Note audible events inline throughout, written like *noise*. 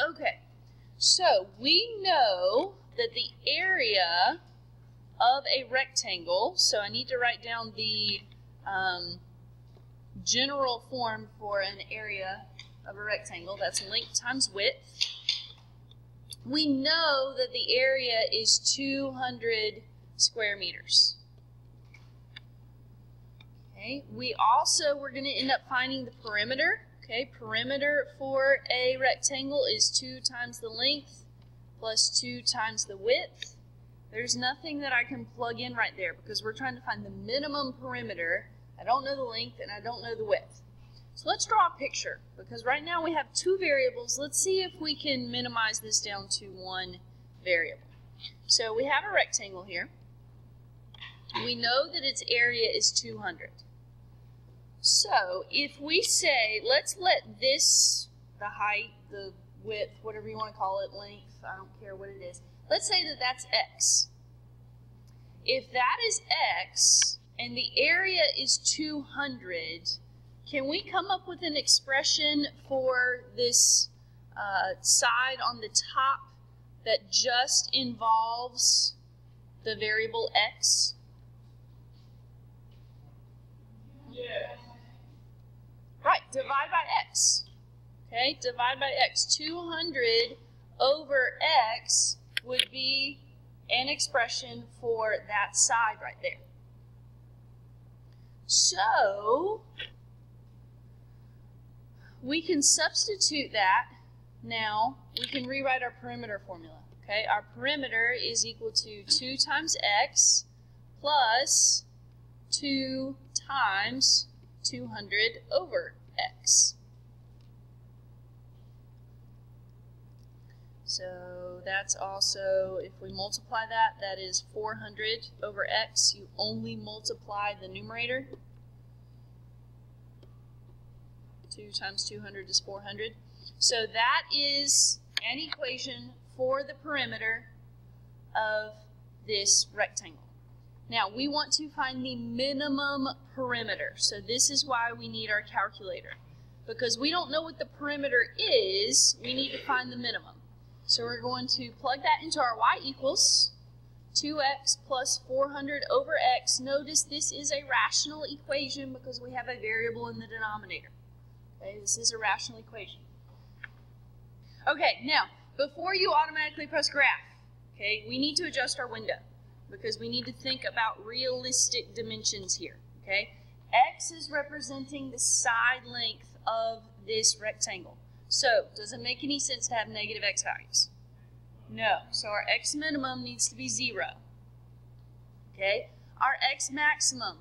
Okay, so we know that the area of a rectangle, so I need to write down the um, general form for an area of a rectangle. That's length times width. We know that the area is 200 square meters. Okay, we also, we're going to end up finding the perimeter. Okay, perimeter for a rectangle is 2 times the length plus 2 times the width. There's nothing that I can plug in right there because we're trying to find the minimum perimeter. I don't know the length and I don't know the width. So let's draw a picture because right now we have two variables. Let's see if we can minimize this down to one variable. So we have a rectangle here. We know that its area is 200. So if we say, let's let this, the height, the width, whatever you want to call it, length, I don't care what it is, let's say that that's x. If that is x and the area is 200, can we come up with an expression for this uh, side on the top that just involves the variable x? Yeah. Right, divide by x. Okay, divide by x. 200 over x would be an expression for that side right there. So, we can substitute that now. We can rewrite our perimeter formula. Okay, our perimeter is equal to 2 times x plus 2 times 200 over x. So that's also, if we multiply that, that is 400 over x. You only multiply the numerator. 2 times 200 is 400. So that is an equation for the perimeter of this rectangle. Now, we want to find the minimum perimeter. So this is why we need our calculator. Because we don't know what the perimeter is, we need to find the minimum. So we're going to plug that into our y equals 2x plus 400 over x. Notice this is a rational equation because we have a variable in the denominator. Okay, this is a rational equation. Okay, now, before you automatically press graph, okay, we need to adjust our window because we need to think about realistic dimensions here, okay? X is representing the side length of this rectangle. So, does it make any sense to have negative x values? No. So our x minimum needs to be 0. Okay? Our x maximum.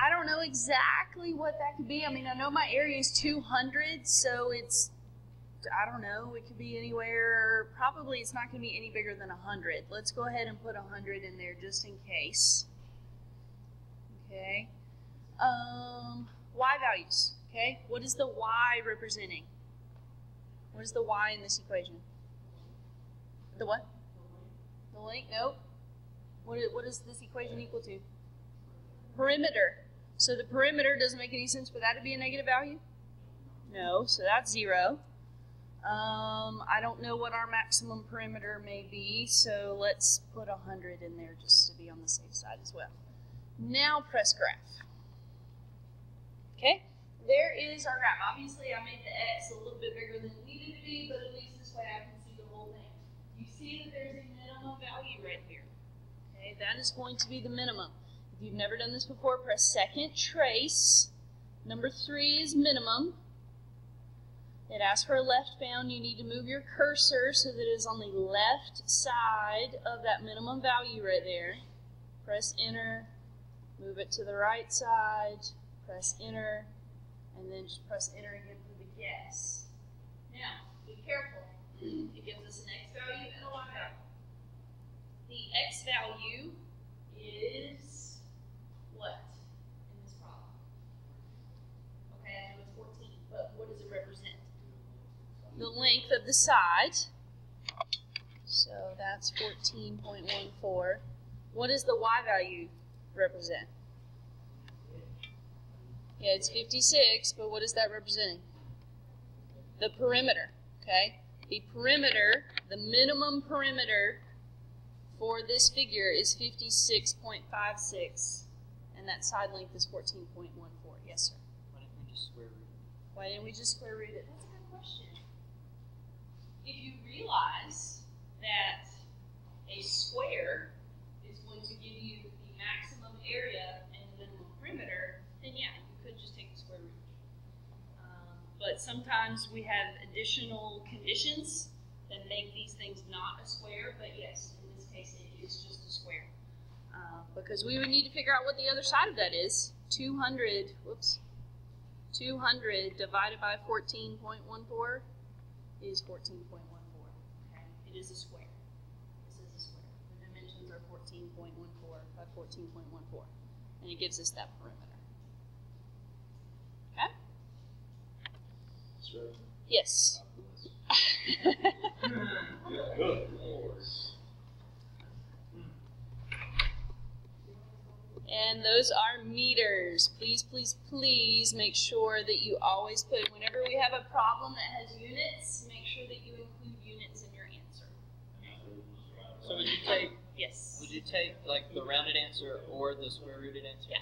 I don't know exactly what that could be. I mean, I know my area is 200, so it's, I don't know, it could be anywhere, probably it's not going to be any bigger than 100. Let's go ahead and put 100 in there just in case. Okay. Um, y values. Okay, what is the y representing? What is the y in this equation? The what? The length? Nope. What is, what is this equation equal to? Perimeter. So the perimeter doesn't make any sense for that to be a negative value? No, so that's zero. Um, I don't know what our maximum perimeter may be, so let's put 100 in there just to be on the safe side as well. Now press graph. Okay, there is our graph. Obviously, I made the x a little bit bigger than it needed to be, but at least this way I can see the whole thing. You see that there's a minimum value right here. Okay, that is going to be the minimum. If you've never done this before, press second trace. Number three is minimum. It asks for a left bound. You need to move your cursor so that it is on the left side of that minimum value right there. Press enter. Move it to the right side. Press enter. And then just press enter again for the guess. Now, be careful. It gives us an x value and a y value. The x value is what in this problem? Okay, I know it's 14, but what does it represent? The length of the side. So that's 14.14. What does the y value represent? Yeah, it's 56, but what is that representing? The perimeter, okay? the perimeter, the minimum perimeter for this figure is 56.56, and that side length is 14.14. Yes, sir. Why didn't we just square root? it? Why didn't we just square root it? That's a good question. If you realize that a square is going to give you the maximum area and the minimum perimeter, then yeah, you could just take the square root. Um, but sometimes we have additional conditions that make these things not a square, but yes, in this case it is just a square. Uh, because we would need to figure out what the other side of that is. 200, whoops, 200 divided by 14.14 is 14.14. Okay? It is a square. This is a square. The dimensions are 14.14 by 14.14. And it gives us that perimeter. Okay? Sure. Yes. *laughs* Good And those are meters. Please, please, please make sure that you always put, whenever we have a problem that has units, make sure that you include units in your answer. So would you take Yes. would you take like the rounded answer or the square rooted answer? Yeah.